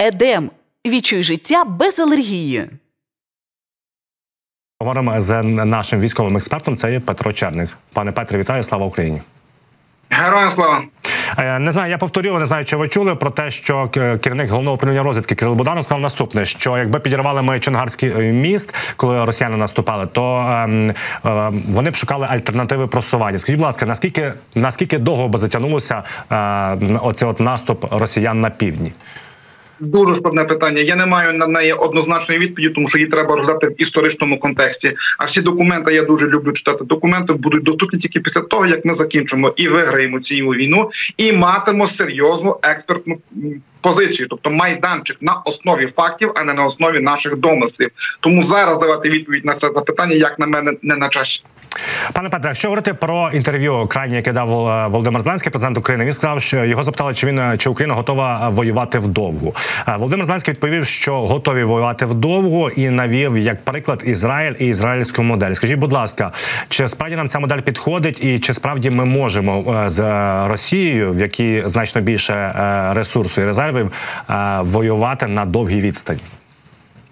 Едем. Відчуй життя без алергії. Говоримо з нашим військовим експертом. Це є Петро Черник. Пане Петре, вітаю! Слава Україні! Героям слава! Е, не знаю, я повторюю, не знаю, чи ви чули про те, що керівник головного управління розвідки Кирил Буданов сказав наступне: що якби підірвали ми Чонгарський е, міст, коли росіяни наступали, то ем, е, вони б шукали альтернативи просування. Скажіть, будь ласка, наскільки наскільки довго би затягнулося е, оцей от наступ росіян на півдні? Дуже складне питання. Я не маю на неї однозначної відповіді, тому що її треба розглядати в історичному контексті. А всі документи я дуже люблю читати. Документи будуть доступні тільки після того, як ми закінчимо і виграємо цю війну, і матимо серйозну експертну позицію, тобто майданчик на основі фактів, а не на основі наших домислів. Тому зараз давати відповідь на це запитання, як на мене, не на часі. Пане Петре, якщо говорити про інтерв'ю крайнє, яке дав е, Володимир Зеленський, президент України, він сказав, що його запитали, чи він е, чи Україна готова воювати вдовгу. Е, Володимир Зеленський відповів, що готові воювати вдовго, і навів як приклад Ізраїль і ізраїльську модель. Скажіть, будь ласка, чи справді нам ця модель підходить, і чи справді ми можемо з Росією, в якій значно більше ресурсу і резервів, воювати на довгій відстані?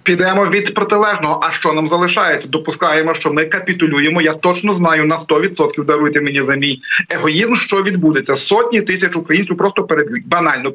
Підемо від протилежного. А що нам залишається? Допускаємо, що ми капітулюємо. Я точно знаю на 100%, Даруйте мені за мій егоїзм, що відбудеться. Сотні тисяч українців просто переб'ють. Банально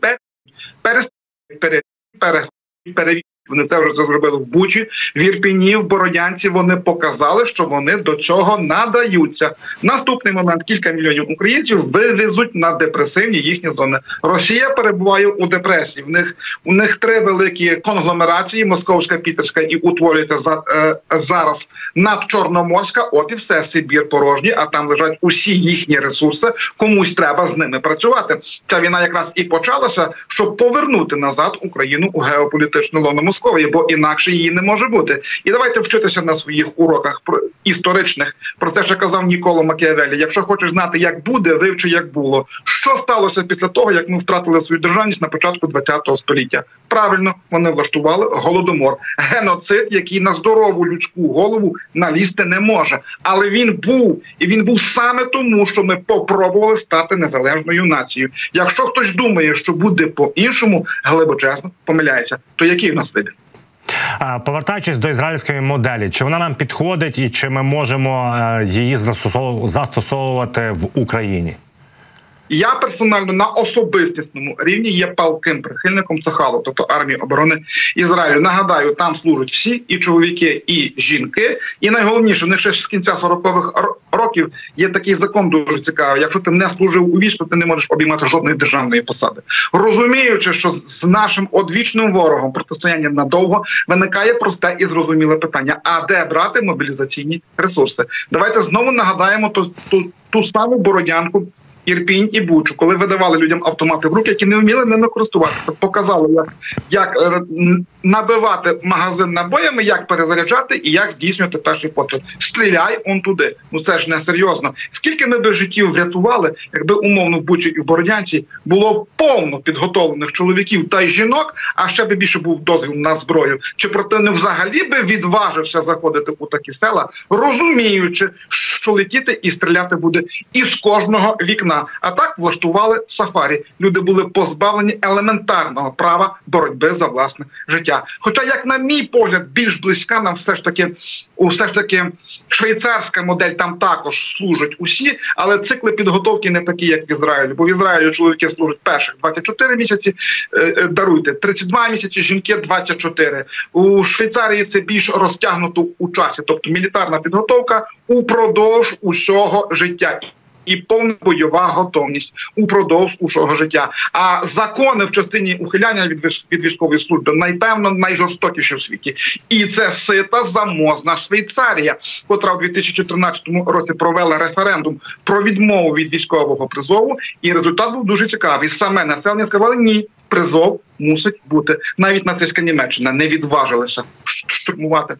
para, para, para вони це вже це зробили в Бучі, в Ірпіні, в Бородянці. Вони показали, що вони до цього надаються. Наступний момент кілька мільйонів українців вивезуть на депресивні їхні зони. Росія перебуває у депресії. В них у них три великі конгломерації: Московська, Пітерська і утворюється за е, зараз надчорноморська. От і все Сибір порожній, а там лежать усі їхні ресурси. Комусь треба з ними працювати. Ця війна якраз і почалася, щоб повернути назад Україну у геополітичну лону Московії, бо інакше її не може бути. І давайте вчитися на своїх уроках історичних. Про це ще казав Ніколо Макіавелі. Якщо хочеш знати, як буде, вивчи, як було. Що сталося після того, як ми втратили свою державність на початку ХХ століття? Правильно вони влаштували голодомор, геноцид, який на здорову людську голову налізти не може. Але він був і він був саме тому, що ми попробували стати незалежною нацією. Якщо хтось думає, що буде по іншому, глибочесно помиляється, то який в нас вибір? Повертаючись до ізраїльської моделі, чи вона нам підходить, і чи ми можемо е, її застосовувати в Україні? Я персонально на особистісному рівні є палким прихильником Цахалу, тобто армії оборони Ізраїлю. Нагадаю, там служать всі і чоловіки, і жінки. І найголовніше в них ще з кінця 40-х років є такий закон дуже цікавий. Якщо ти не служив у війську, ти не можеш обіймати жодної державної посади, розуміючи, що з нашим одвічним ворогом протистояння надовго виникає просте і зрозуміле питання: а де брати мобілізаційні ресурси? Давайте знову нагадаємо ту, ту, ту саму бородянку. Ірпінь і Бучу, коли видавали людям автомати в руки, які не вміли ними користуватися, показали, як як е, набивати магазин набоями, як перезаряджати і як здійснювати перший постріл. Стріляй он туди. Ну це ж не серйозно. Скільки ми би життів врятували, якби умовно в Бучі і в Бородянці було повно підготовлених чоловіків та жінок, а ще би більше був дозвіл на зброю, чи не взагалі би відважився заходити у такі села, розуміючи, що летіти і стріляти буде із кожного вікна війна. А так влаштували сафарі. Люди були позбавлені елементарного права боротьби за власне життя. Хоча, як на мій погляд, більш близька нам все ж таки, все ж таки, швейцарська модель там також служать усі, але цикли підготовки не такі, як в Ізраїлі. Бо в Ізраїлі чоловіки служать перших 24 місяці. Е, е, даруйте 32 місяці. Жінки 24. У Швейцарії це більш розтягнуто у часі, тобто мілітарна підготовка упродовж усього життя і повна бойова готовність упродовж усього життя. А закони в частині ухиляння від від військової служби найпевно найжорстокіші в світі, і це сита заможна Швейцарія, котра у 2014 році провела референдум про відмову від військового призову. І результат був дуже цікавий. Саме населення сказали ні. Призов мусить бути навіть нацистська Німеччина не відважилася штурмувати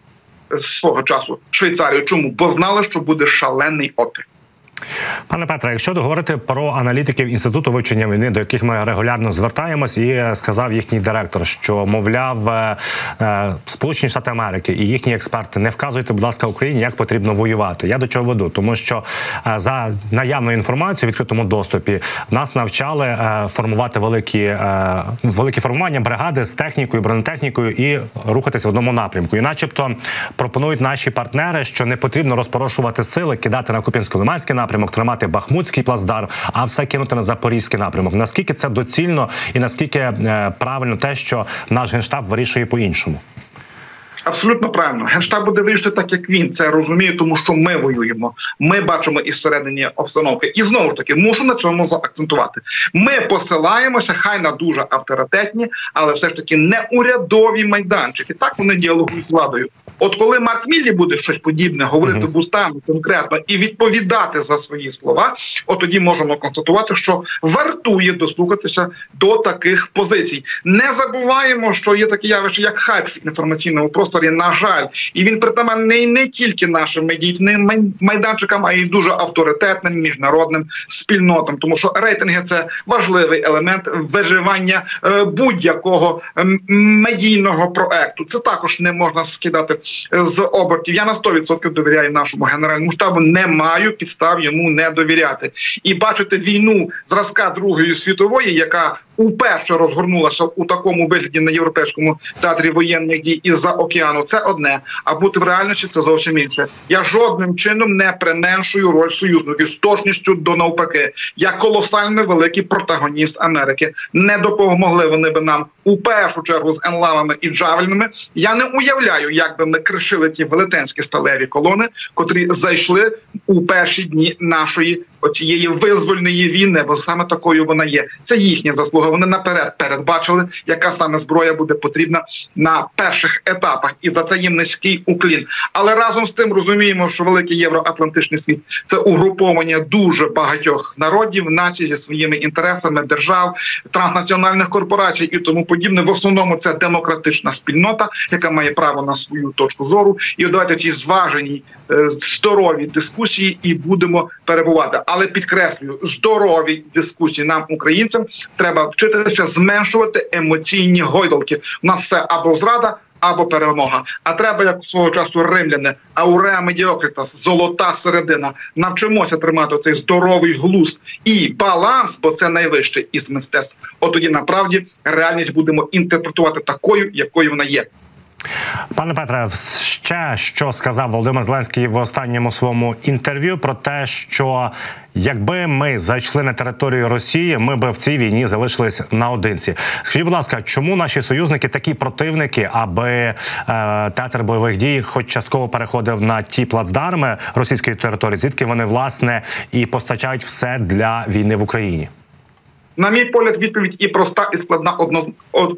свого часу Швейцарію. Чому бо знали, що буде шалений опір. Пане Петре, якщо говорити про аналітиків інституту вивчення війни, до яких ми регулярно звертаємось, і сказав їхній директор, що мовляв е, е, Сполучені Штати Америки і їхні експерти не вказуйте, будь ласка, Україні, як потрібно воювати. Я до чого веду, тому що е, за наявною інформацією в відкритому доступі нас навчали формувати великі великі формування бригади з технікою, бронетехнікою і рухатись в одному напрямку. І, начебто, пропонують наші партнери, що не потрібно розпорошувати сили, кидати на Купінсько-Лиманський напрямок напрямок, тримати Бахмутський плацдарм, а все кинути на запорізький напрямок. Наскільки це доцільно і наскільки е, правильно те, що наш генштаб вирішує по іншому? Абсолютно правильно, генштаб буде вирішити так, як він це розуміє, тому що ми воюємо. Ми бачимо із середині обстановки, і знову ж таки мушу на цьому заакцентувати. Ми посилаємося, хай на дуже авторитетні, але все ж таки не урядові майданчики. Так вони діалогують з владою. От коли Марк Міллі буде щось подібне, говорити uh -huh. вустами конкретно і відповідати за свої слова, от тоді можемо констатувати, що вартує дослухатися до таких позицій. Не забуваємо, що є таке явище, як хайп в інформаційному просторі на жаль, і він притаманний не тільки нашим медійним майданчикам, а й дуже авторитетним міжнародним спільнотам, тому що рейтинги це важливий елемент виживання е, будь-якого медійного проекту. Це також не можна скидати з обертів. Я на 100% довіряю нашому генеральному штабу. Не маю підстав йому не довіряти і бачити війну зразка Другої світової, яка уперше розгорнулася у такому вигляді на європейському театрі воєнних дій із за океану. Це одне, а бути в реальності це зовсім інше. Я жодним чином не применшую роль союзників з точністю до навпаки. Я колосально великий протагоніст Америки. Не допомогли вони би нам у першу чергу з енлавами і джавельними. Я не уявляю, як би ми кришили ті велетенські сталеві колони, котрі зайшли у перші дні нашої оцієї визвольної війни, бо саме такою вона є. Це їхня заслуга. Вони наперед передбачили, яка саме зброя буде потрібна на перших етапах, і за це їм низький уклін. Але разом з тим розуміємо, що великий євроатлантичний світ це угруповання дуже багатьох народів, наче зі своїми інтересами держав, транснаціональних корпорацій і тому подібне. В основному це демократична спільнота, яка має право на свою точку зору. І давайте ці зважені е, здорові дискусії і будемо перебувати але підкреслюю здорові дискусії нам, українцям, треба вчитися зменшувати емоційні гойдалки. У нас все або зрада. Або перемога, а треба як свого часу римляни, ауреа медіокритас, золота середина. Навчимося тримати цей здоровий глузд і баланс, бо це найвище із мистецтв. От тоді направді реальність будемо інтерпретувати такою, якою вона є. Пане Петре, ще що сказав Володимир Зеленський в останньому своєму інтерв'ю про те, що якби ми зайшли на територію Росії, ми би в цій війні залишились наодинці. Скажіть, будь ласка, чому наші союзники такі противники, аби е, театр бойових дій, хоч частково переходив на ті плацдарми російської території, звідки вони власне і постачають все для війни в Україні? На мій погляд, відповідь і проста, і складна одно,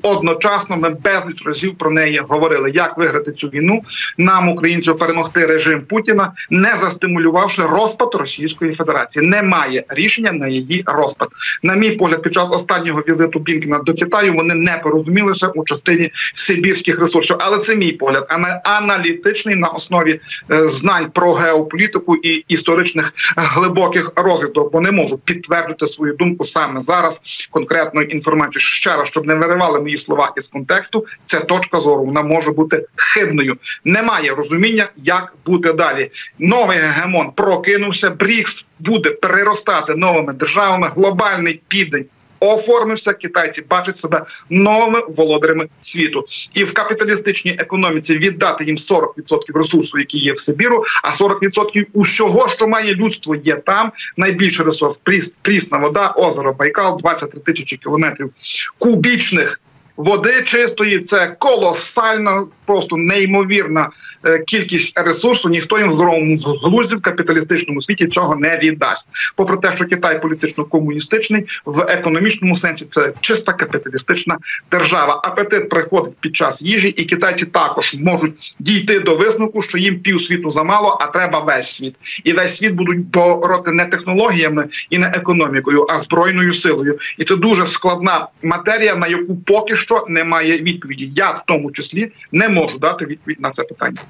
одночасно. Ми безліч разів про неї говорили. Як виграти цю війну нам, українцям, перемогти режим Путіна, не застимулювавши розпад Російської Федерації. Немає рішення на її розпад. На мій погляд, під час останнього візиту Блінкена до Китаю вони не порозумілися у частині сибірських ресурсів. Але це мій погляд, а аналітичний на основі е, знань про геополітику і історичних глибоких розвиток, бо не можу підтвердити свою думку саме зараз зараз конкретної інформації ще раз, щоб не виривали мої слова із контексту. Це точка зору вона може бути хибною. Немає розуміння, як бути далі. Новий гегемон прокинувся. Брікс буде переростати новими державами. Глобальний південь оформився. Китайці бачать себе новими володарями світу, і в капіталістичній економіці віддати їм 40% ресурсу, які є в Сибіру, а 40% усього, що має людство, є там. Найбільший ресурс прісна вода, озеро Байкал, 23 тисячі кілометрів кубічних води чистої. Це колосальна, просто неймовірна е, кількість ресурсу. Ніхто їм в здоровому глузді в капіталістичному світі цього не віддасть. Попри те, що Китай політично комуністичний, в економічному сенсі це чиста капіталістична держава. Апетит приходить під час їжі, і китайці також можуть дійти до висновку, що їм півсвіту замало, а треба весь світ. І весь світ будуть бороти не технологіями і не економікою, а збройною силою. І це дуже складна матерія, на яку поки що що немає відповіді. Я в тому числі не можу дати відповідь на це питання.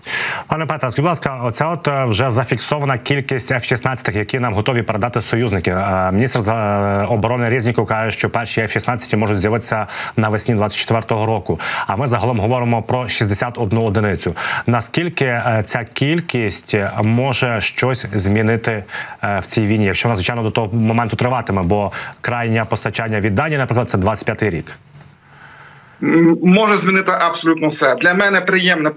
Пане Петре, скажіть, будь ласка, оця от е, вже зафіксована кількість F-16, які нам готові передати союзники. Е, Міністр е, оборони Резніков каже, що перші F-16 можуть з'явитися навесні 24-го року. А ми загалом говоримо про 61 одиницю. Наскільки ця кількість може щось змінити в цій війні, якщо вона звичайно до того моменту триватиме? Бо крайнє постачання від наприклад, це 25-й рік. Може змінити абсолютно все. Для мене приємне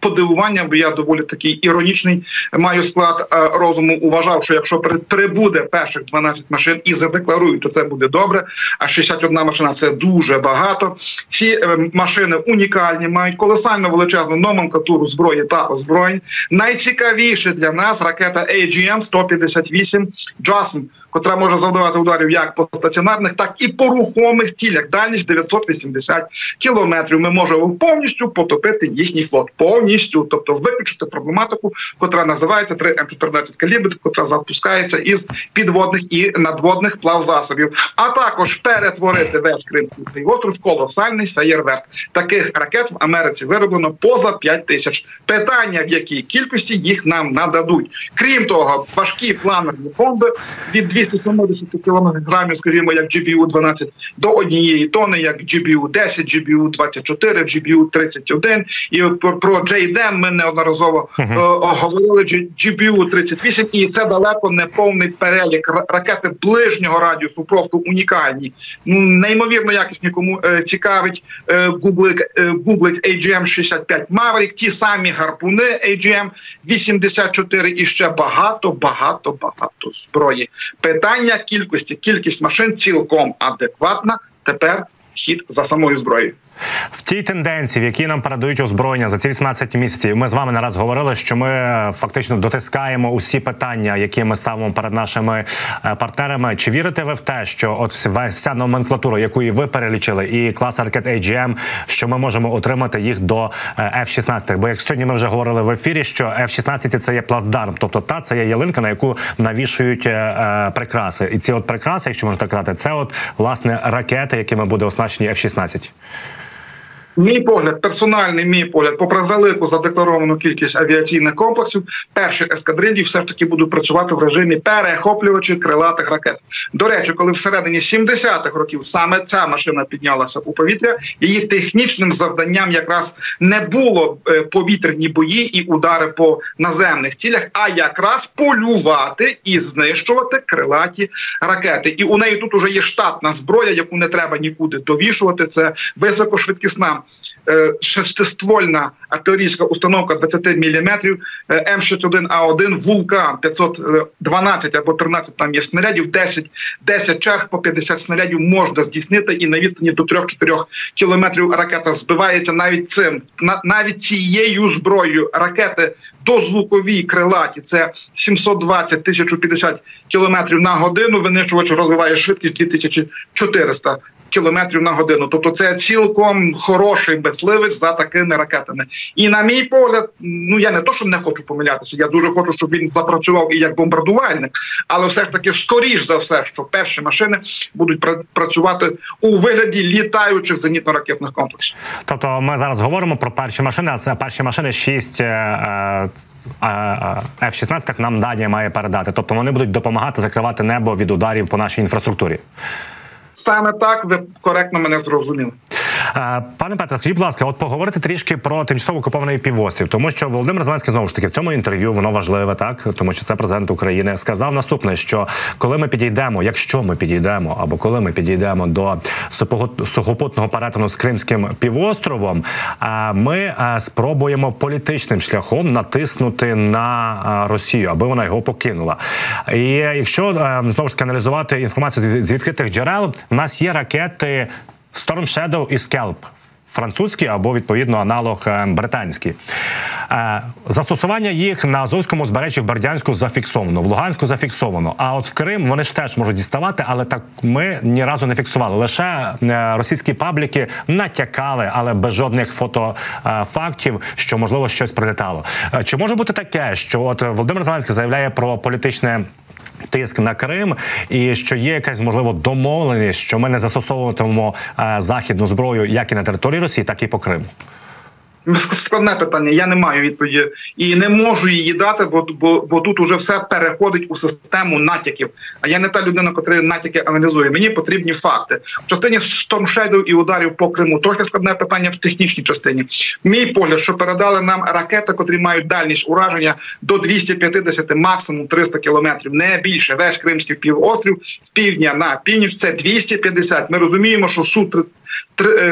подивування, бо я доволі такий іронічний. Маю склад е, розуму. Уважав, що якщо при- прибуде перших 12 машин і задекларують, то це буде добре. А 61 машина це дуже багато. Ці е, машини унікальні, мають колосально величезну номенклатуру зброї та озброєнь. Найцікавіше для нас ракета AGM-158 JASM, котра може завдавати ударів як по стаціонарних, так і по рухомих цілях. Дальність 980 кілометрів. Ми можемо повністю потопити їхній флот. Повністю, тобто виключити проблематику, котра називається 3 М14 калібр, котра запускається із підводних і надводних плавзасобів. А також перетворити весь Кримський півостров в колосальний феєрверк. Таких ракет в Америці вироблено поза 5 тисяч. Питання в якій кількості їх нам нададуть. Крім того, важкі планерні бомби від 270 кілограмів, скажімо, як GBU-12 до однієї тони, як GBU-10, GBU-24, GBU-31. І про, JDM ми неодноразово е, говорили G- GBU-38, і це далеко не повний перелік ракети ближнього радіусу, просто унікальні. Ну, неймовірно якісні, кому е, цікавить, е, гуглить, е, гуглить AGM-65 Maverick, ті самі гарпуни AGM-84 і ще багато, багато, багато зброї. Питання кількості, кількість машин цілком адекватна. Тепер хід за самою зброєю. В тій тенденції, в якій нам передають озброєння за ці 18 місяців, ми з вами не раз говорили, що ми е, фактично дотискаємо усі питання, які ми ставимо перед нашими е, партнерами. Чи вірите ви в те, що от вся- номенклатура, яку ви перелічили, і клас ракет AGM, що ми можемо отримати їх до е, F-16? Бо як сьогодні ми вже говорили в ефірі, що F-16 – це є плацдарм, тобто та це є ялинка, на яку навішують прикраси. І ці от прикраси, якщо можна так казати, це от власне ракети, якими буде оснащені F-16. Мій погляд, персональний мій погляд, попри велику задекларовану кількість авіаційних комплексів, перші ескадрилі все ж таки будуть працювати в режимі перехоплювачів крилатих ракет. До речі, коли всередині 70-х років саме ця машина піднялася у повітря, її технічним завданням якраз не було е, повітряні бої і удари по наземних цілях, а якраз полювати і знищувати крилаті ракети. І у неї тут уже є штатна зброя, яку не треба нікуди довішувати. Це високошвидкісна шестиствольна артилерійська установка 20 мм М61А1 Вулкан 512 або 13 там є снарядів, 10, 10 черг по 50 снарядів можна здійснити і на відстані до 3-4 кілометрів ракета збивається навіть цим, навіть цією зброєю ракети дозвукові крилаті. Це 720 1050 кілометрів на годину. Винищувач розвиває швидкість 2400 кілометрів на годину. Тобто це цілком хороший мисливець за такими ракетами. І на мій погляд, ну я не то, що не хочу помилятися. Я дуже хочу, щоб він запрацював і як бомбардувальник, але все ж таки, скоріш за все, що перші машини будуть працювати у вигляді літаючих зенітно-ракетних комплексів. Тобто ми зараз говоримо про перші машини, а це перші машини 6 е, е, е, F-16 нам Данія має передати. Тобто вони будуть допомагати закривати небо від ударів по нашій інфраструктурі. Саме так ви коректно мене зрозуміли. Пане Петре, скажіть, будь ласка, от поговорити трішки про тимчасово окупований півострів, тому що Володимир Зеленський знову ж таки в цьому інтерв'ю воно важливе, так тому що це президент України сказав наступне: що коли ми підійдемо, якщо ми підійдемо, або коли ми підійдемо до сухопутного перетину з Кримським півостровом, ми спробуємо політичним шляхом натиснути на Росію, аби вона його покинула. І якщо знову ж таки аналізувати інформацію з відкритих джерел, в нас є ракети. Storm Shadow і Scalp. Французький або відповідно аналог е, британський. Е, Застосування їх на Азовському узбережжі в Бердянську зафіксовано, в Луганську зафіксовано. А от в Крим вони ж теж можуть діставати, але так ми ні разу не фіксували. Лише е, російські пабліки натякали, але без жодних фотофактів, що можливо щось прилітало. Чи може бути таке, що от Володимир Зеленський заявляє про політичне Тиск на Крим, і що є якась можливо домовленість, що ми не застосовуватимемо е, західну зброю як і на території Росії, так і по Криму. Складне питання, я не маю відповіді і не можу її дати, бо бо, бо тут уже все переходить у систему натяків. А я не та людина, яка натяки аналізує. Мені потрібні факти в частині штормшедів і ударів по Криму. Трохи складне питання в технічній частині. Мій погляд, що передали нам ракети, котрі мають дальність ураження до 250, максимум 300 кілометрів, не більше. Весь Кримський півострів з півдня на північ це 250. Ми розуміємо, що су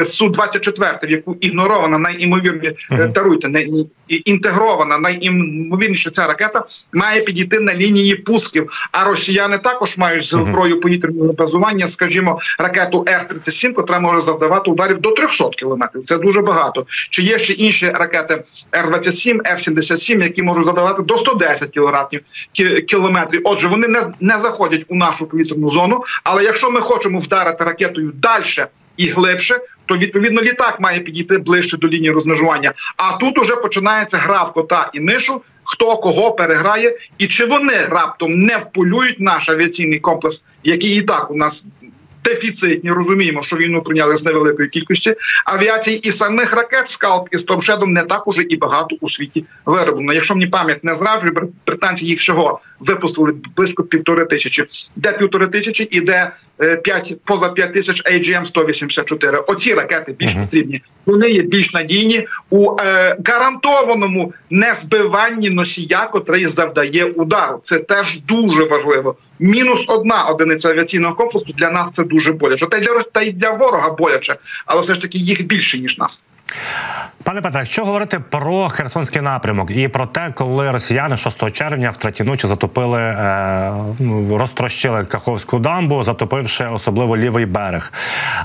су 24 в яку ігнорована найімовірніше uh-huh. даруйте не інтегрована найімовірніше ця ракета має підійти на лінії пусків. А росіяни також мають зброю повітряного базування, скажімо, ракету Р-37, яка може завдавати ударів до 300 кілометрів. Це дуже багато. Чи є ще інші ракети Р-27, Р-77, які можуть завдавати до 110 кілометрів. Отже, вони не, не заходять у нашу повітряну зону. Але якщо ми хочемо вдарити ракетою далі і глибше, то відповідно літак має підійти ближче до лінії розмежування. А тут уже починається гра в кота і мишу. Хто кого переграє, і чи вони раптом не вполюють наш авіаційний комплекс, який і так у нас дефіцитні. Розуміємо, що війну прийняли з невеликої кількості авіації і самих ракет скалп і Стормшедом не так уже і багато у світі вироблено. Якщо мені пам'ять не зраджує, британці їх всього випустили близько півтори тисячі, де півтори тисячі і де 5, е, поза 5 тисяч AGM-184. Оці ракети більш потрібні. Вони є більш надійні у е, гарантованому незбиванні носія, котрий завдає удару. Це теж дуже важливо. Мінус одна одиниця авіаційного комплексу для нас це дуже боляче. Та й для та й для ворога боляче, але все ж таки їх більше ніж нас. Пане Петре, що говорити про Херсонський напрямок і про те, коли росіяни 6 червня в третій ночі затопили, е, ну, розтрощили Каховську дамбу, затопивши особливо лівий берег.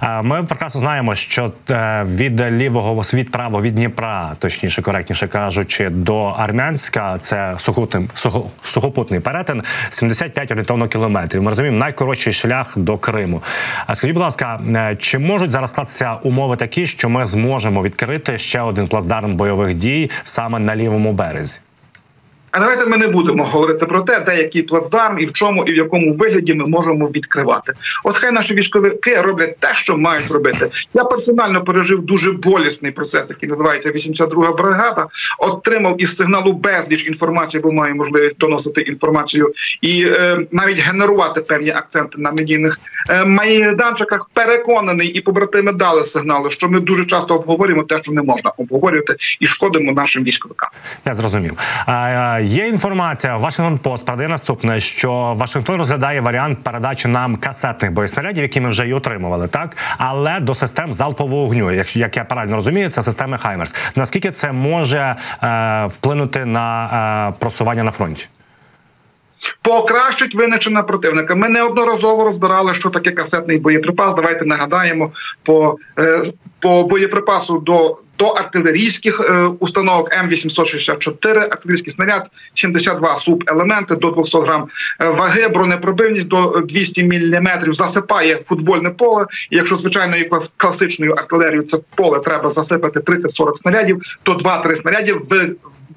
Е, ми прекрасно знаємо, що е, від лівого від правого від Дніпра, точніше, коректніше кажучи, до Армянська це сухотний, сухо, сухопутний перетин 75 орієнтовно кілометрів. Ми розуміємо найкоротший шлях до Криму. А скажіть, будь ласка, чи можуть зараз статися умови такі, що ми зможемо відкрити ще один плацдарм бойових дій саме на лівому березі. А давайте ми не будемо говорити про те, де який плацдарм і в чому і в якому вигляді ми можемо відкривати. От хай наші військовики роблять те, що мають робити. Я персонально пережив дуже болісний процес, який називається 82-га бригада. Отримав із сигналу безліч інформації, бо маю можливість доносити інформацію і е, навіть генерувати певні акценти на медійних е, майданчиках. Переконаний і побратими дали сигнали, що ми дуже часто обговорюємо те, що не можна обговорювати, і шкодимо нашим військовикам. Я зрозумів. А, Є інформація. Вашингтон Пост продає наступне, що Вашингтон розглядає варіант передачі нам касетних боєснарядів, які ми вже й отримували, так але до систем залпового вогню. Як, як я правильно розумію, це системи Хаймерс. Наскільки це може е, вплинути на е, просування на фронті? Покращить винищення противника. Ми неодноразово розбирали, що таке касетний боєприпас. Давайте нагадаємо по е, по боєприпасу до до артилерійських е, установок М 864 артилерійський снаряд, 72 субелементи до 200 грам е, ваги, бронепробивність до 200 мм, засипає футбольне поле. І Якщо звичайною класичною артилерією це поле треба засипати 30-40 снарядів, то 2-3 снарядів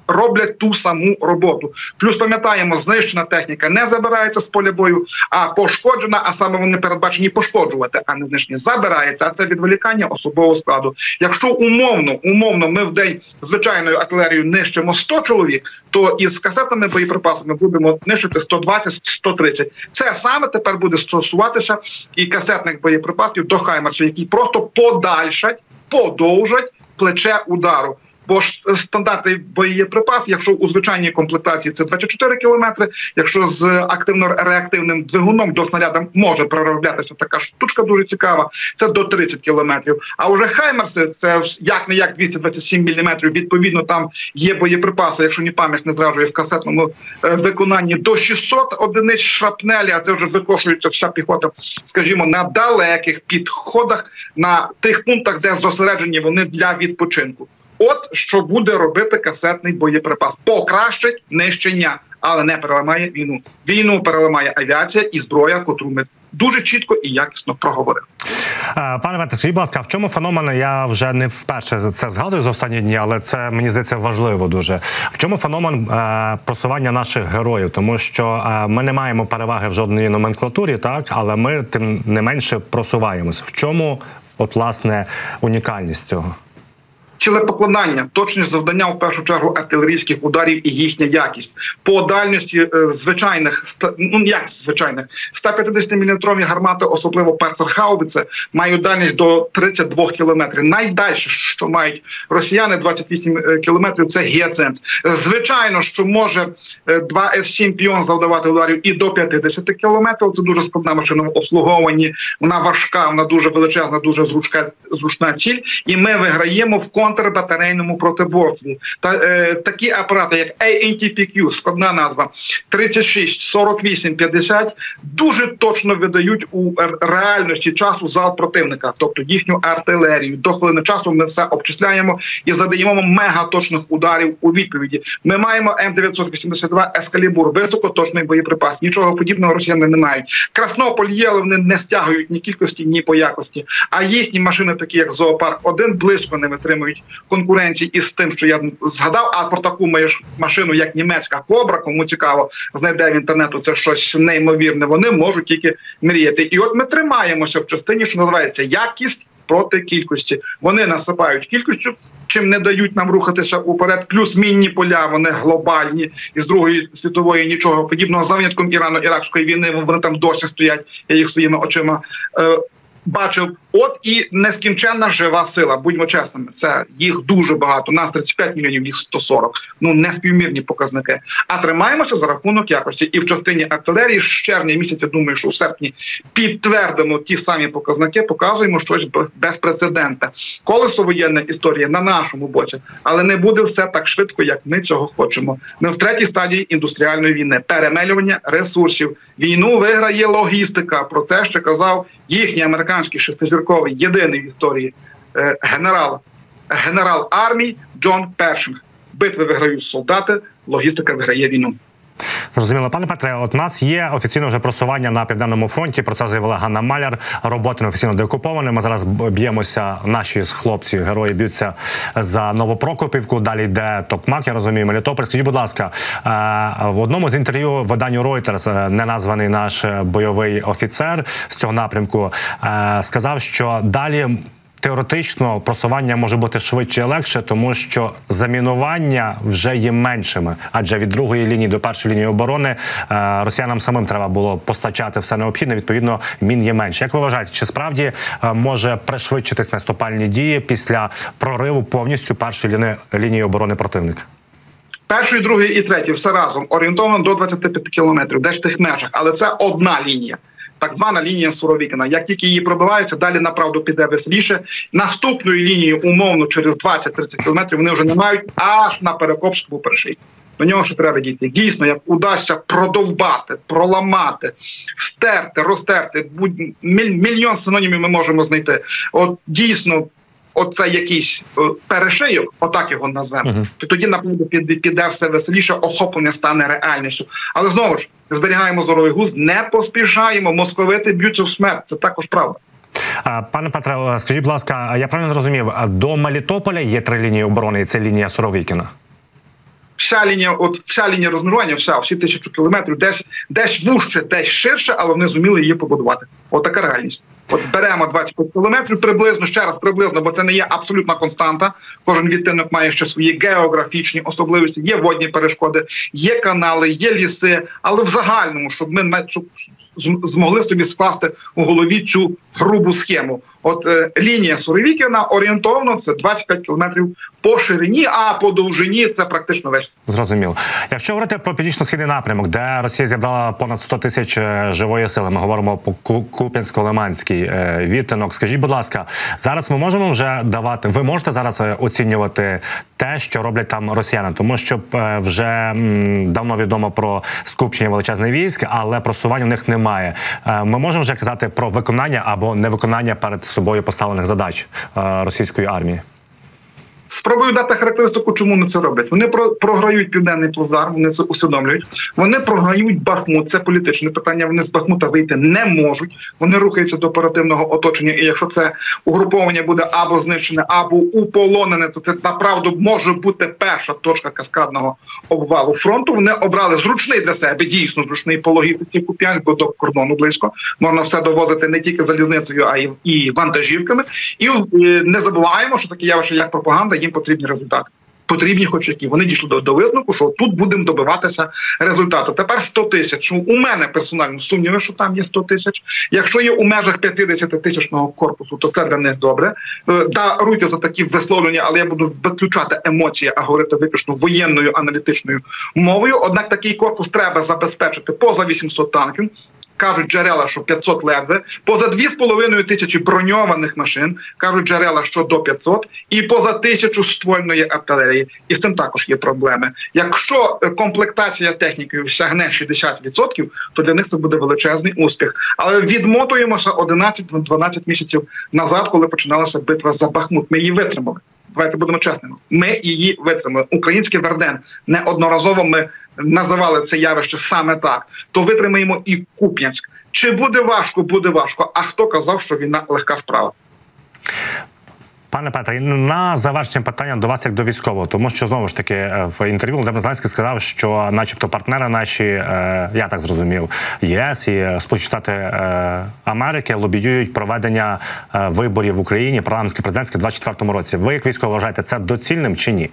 роблять ту саму роботу. Плюс пам'ятаємо, знищена техніка не забирається з поля бою, а пошкоджена, а саме вони передбачені пошкоджувати, а не знищені. Забирається. А це відволікання особового складу. Якщо умовно, умовно, ми в день звичайною артилерією нищимо 100 чоловік, то із касетними боєприпасами будемо нищити 120-130. Це саме тепер буде стосуватися і касетних боєприпасів до Хаймерсу, які просто подальшать, подовжать плече удару. Бо ж стандартний боєприпас, якщо у звичайній комплектації це 24 кілометри, якщо з активно-реактивним двигуном до снаряда може пророблятися така штучка дуже цікава, це до 30 кілометрів. А вже Хаймерси це як не як 227 міліметрів. Відповідно, там є боєприпаси, якщо ні пам'ять не зражує в касетному е, виконанні до 600 одиниць шрапнелі. А це вже викошується вся піхота, скажімо, на далеких підходах на тих пунктах, де зосереджені вони для відпочинку. От що буде робити касетний боєприпас, покращить нищення, але не переламає війну. Війну переламає авіація і зброя, котру ми дуже чітко і якісно проговорив. Е, пане Петре, будь ласка, в чому феномен? Я вже не вперше це згадую за останні дні, але це мені здається важливо дуже. В чому феномен е, просування наших героїв? Тому що е, ми не маємо переваги в жодній номенклатурі, так але ми тим не менше просуваємось. В чому от власне унікальність цього? Ціле покладання, точність завдання в першу чергу артилерійських ударів і їхня якість по дальності е, звичайних ну як звичайних 150 мм гармати, особливо Пацерхаубице, мають дальність до 32 кілометрів. Найдальше, що мають росіяни, 28 е, кілометрів. Це гіацент. Звичайно, що може 2 е, С-7 піон завдавати ударів і до 50 кілометрів. Це дуже складна машина в обслуговуванні. Вона важка, вона дуже величезна, дуже зручка, зручна ціль. І ми виграємо в контрбатарейному протиборстві. Та е, такі апарати, як ANTPQ, складна назва 36, 48, 50, дуже точно видають у реальності часу зал противника, тобто їхню артилерію. До хвилини часу ми все обчисляємо і задаємо мегаточних ударів у відповіді. Ми маємо М982 Ескалібур, високоточний боєприпас. Нічого подібного росіяни не мають. Краснополь є, але вони не стягують ні кількості, ні по якості. А їхні машини, такі як зоопарк, один близько не витримують конкуренції із тим, що я згадав. А про таку машину, як німецька кобра, кому цікаво, знайде в інтернету це щось неймовірне. Вони можуть тільки мріяти. І от ми тримаємося в частині, що називається якість. Проти кількості вони насипають кількістю, чим не дають нам рухатися уперед. Плюс мінні поля вони глобальні із другої світової нічого подібного за винятком Ірано-Іракської війни. Вони там досі стоять. Я їх своїми очима е, бачив. От і нескінченна жива сила. Будьмо чесними, це їх дуже багато. Нас 35 мільйонів, їх 140. Ну не співмірні показники. А тримаємося за рахунок якості. І в частині артилерії з червня місяця. Думаю, що у серпні підтвердимо ті самі показники. Показуємо щось безпрецедентне. Колесо воєнна історія на нашому боці, але не буде все так швидко, як ми цього хочемо. Ми в третій стадії індустріальної війни, перемелювання ресурсів. Війну виграє логістика. Про це ще казав їхній американський шестизірковий єдиний в історії е, генерал генерал армії Джон Першинг. Битви виграють солдати, логістика виграє війну. Зрозуміло, пане Петре, от нас є офіційно вже просування на південному фронті. Про це заявила Ганна Маляр. Роботи офіційно деокуповані. Ми зараз б'ємося. Наші хлопці, герої б'ються за Новопрокопівку. Далі йде Токмак. Я розумію, Мелітополь. Скажіть, будь ласка, е, в одному з інтерв'ю виданню Reuters неназваний наш бойовий офіцер з цього напрямку е, сказав, що далі теоретично просування може бути швидше і легше, тому що замінування вже є меншими. Адже від другої лінії до першої лінії оборони е, росіянам самим треба було постачати все необхідне. Відповідно, мін є менше. Як ви вважаєте, чи справді е, може пришвидшитись наступальні дії після прориву повністю першої лінії, лінії оборони противника? Першої, другої і третій все разом орієнтовно до 25 кілометрів, десь в тих межах, але це одна лінія так звана лінія Суровікіна. Як тільки її пробиваються, далі направду піде веселіше. Наступної лінії, умовно, через 20-30 кілометрів вони вже не мають аж на Перекопському перший. До нього ще треба дійти. Дійсно, як удасться продовбати, проламати, стерти, розтерти, будь мільйон синонімів ми можемо знайти. От дійсно оце якийсь е, перешийок, отак його назвемо, uh -huh. то тоді напевно піде, піде все веселіше, охоплення стане реальністю. Але знову ж зберігаємо здоровий глузд, не поспішаємо. Московити б'ються в смерть. Це також правда. Пане Петре, скажіть, будь ласка, я правильно зрозумів, до Мелітополя є три лінії оборони, і це лінія Суровікіна вся лінія, от вся лінія розмежування, вся всі тисячу кілометрів, десь десь вужче, десь ширше, але вони зуміли її побудувати. Отака реальність. От беремо 25 кілометрів приблизно ще раз приблизно, бо це не є абсолютна константа. Кожен відтинок має ще свої географічні особливості. Є водні перешкоди, є канали, є ліси. Але в загальному, щоб ми щоб змогли собі скласти у голові цю грубу схему. От е, лінія Суровікіна орієнтовно це 25 кілометрів по ширині, а по довжині це практично весь. Зрозуміло. Якщо говорити про північно-східний напрямок, де Росія зібрала понад 100 тисяч е, живої сили, ми говоримо по Куп'янсько-Лиманський е, відтинок. Скажіть, будь ласка, зараз ми можемо вже давати. Ви можете зараз е, оцінювати те, що роблять там росіяни, тому що вже м, давно відомо про скупчення величезних військ, але просування у них немає. Ми можемо вже казати про виконання або невиконання перед собою поставлених задач російської армії. Спробую дати характеристику, чому вони це роблять. Вони про програють південний плазар, вони це усвідомлюють. Вони програють Бахмут. Це політичне питання. Вони з Бахмута вийти не можуть. Вони рухаються до оперативного оточення. І якщо це угруповання буде або знищене, або уполонене, то це направду може бути перша точка каскадного обвалу фронту. Вони обрали зручний для себе, дійсно зручний по логістиці Куп'янськ, бо до кордону близько можна все довозити не тільки залізницею, а й і вантажівками. І е, не забуваємо, що таке явище, як пропаганда, їм потрібні результати. Потрібні, хоч які вони дійшли до, до висновку, що тут будемо добиватися результату. Тепер 100 тисяч. Ну, у мене персонально сумніви, що там є 100 тисяч. Якщо є у межах 50 тисячного корпусу, то це для них добре. Е, Даруйте за такі висловлення, але я буду виключати емоції, а говорити виключно воєнною аналітичною мовою. Однак такий корпус треба забезпечити поза 800 танків. Кажуть джерела, що 500 ледве, поза 2,5 тисячі броньованих машин, кажуть джерела, що до 500, і поза тисячу ствольної артилерії. І з цим також є проблеми. Якщо е, комплектація технікою сягне 60%, то для них це буде величезний успіх. Але відмотуємося 11-12 місяців назад, коли починалася битва за Бахмут. Ми її витримали. Давайте будемо чесними. Ми її витримали. Український Верден неодноразово ми називали це явище саме так. То витримаємо і Куп'янськ. Чи буде важко? Буде важко. А хто казав, що війна легка справа? Пане Петре, на завершення питання до вас як до військового, тому що знову ж таки е, в інтерв'ю Володимир Зеленський сказав, що, начебто, партнери наші, е, я так зрозумів, ЄС і Сполучені Штати е, Америки лобіюють проведення виборів в Україні парламентських президентських у 2024 році. Ви як військово вважаєте це доцільним чи ні?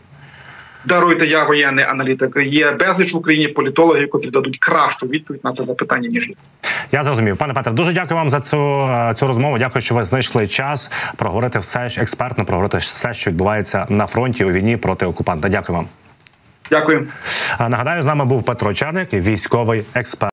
Даруйте, я воєнний аналітик. Є безліч в Україні політологів, котрі дадуть кращу відповідь на це запитання ніж я. Я зрозумів, пане Петре. Дуже дякую вам за цю цю розмову. Дякую, що ви знайшли час проговорити все експертно, проговорити все, що відбувається на фронті у війні проти окупанта. Дякую вам. Дякую. Нагадаю, з нами був Петро Черник, військовий експерт.